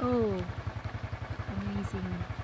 Oh, amazing.